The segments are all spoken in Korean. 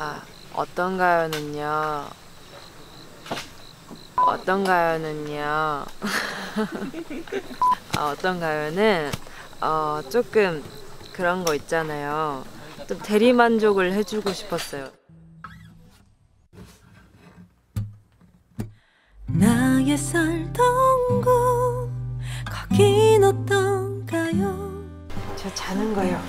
아, 어떤가요는요. 어떤가요는요. 아, 어떤가요는 어, 조금 그런 거 있잖아요. 좀 대리만족을 해주고 싶었어요. 나의 살던 곳 거긴 어떤가요 저 자는 거예요.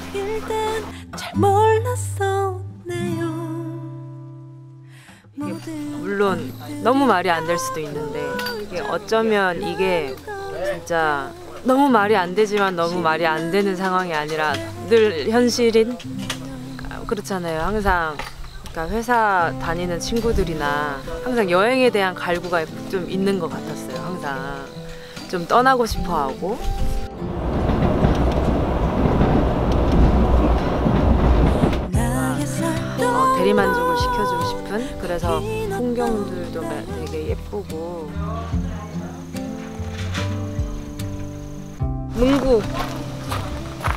물론 너무 말이 안 될 수도 있는데 어쩌면 이게 진짜 너무 말이 안 되지만 너무 말이 안 되는 상황이 아니라 늘 현실인 그렇잖아요. 항상 그러니까 회사 다니는 친구들이나 항상 여행에 대한 갈구가 좀 있는 것 같았어요. 항상 좀 떠나고 싶어하고 그래서 풍경들도 매- 되게 예쁘고. 문구.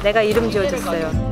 내가 이름 지어줬어요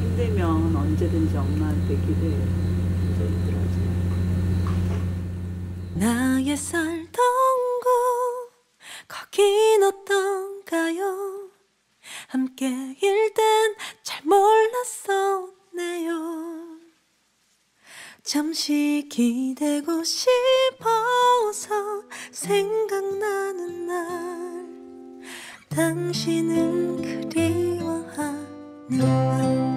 힘들면 언제든지 엄마한테 기대해. 진짜 힘들어하지 마. 나의 살던 곳 거긴 어떤가요? 함께일 땐 잘 몰랐었네요. 잠시 기대고 싶어서 생각나는 날 당신을 그리 워하는 날